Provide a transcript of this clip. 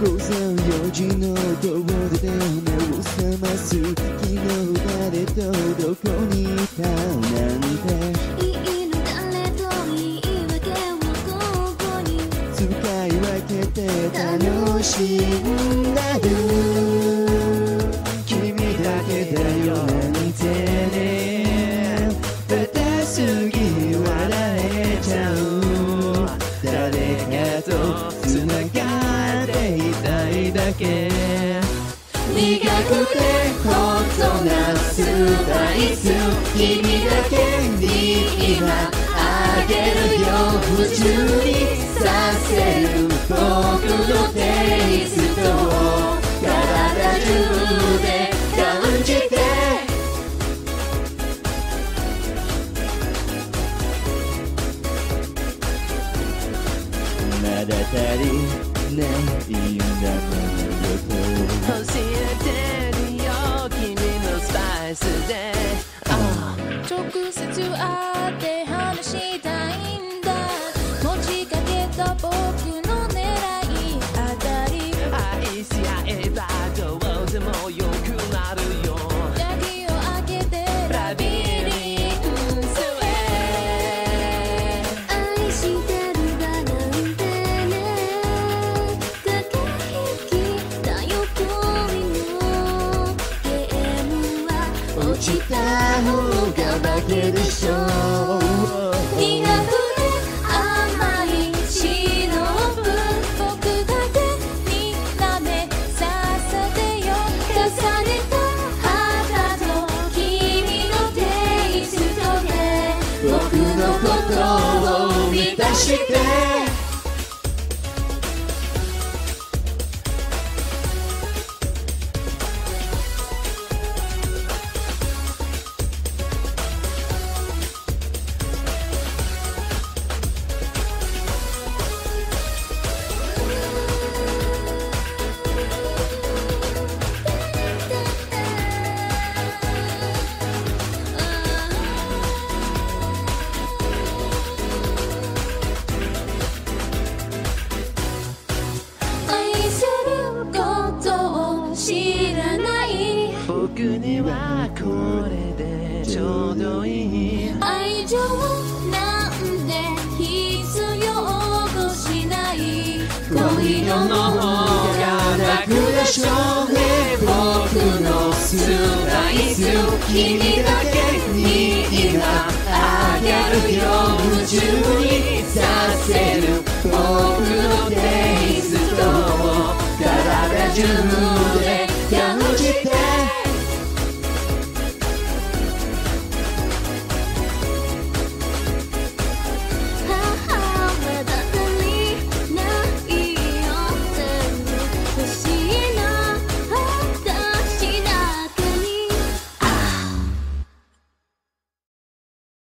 午前4時のコードで目を覚ます。昨日誰とどこにいたなんていいの誰と言い訳をここに。使い分けて楽しんだるだけ。苦くてほっとなスパイス君だけに今あげるよ夢中にさせる僕のテイストを体中で感じてまだ足りないんだものよ教えてるよ君のスパイスで。直接会って話したいんだ。持ちかけた僕の落ちた方が負けでしょう苦くて甘いシロップ僕だけに舐めさせてよ重ねた肌と君のテイストで僕のことを満たしてこれでちょうどいい愛情なんで必要としない恋色の方が楽でしょうね僕のスライス君だけに今あげるよ。夢中に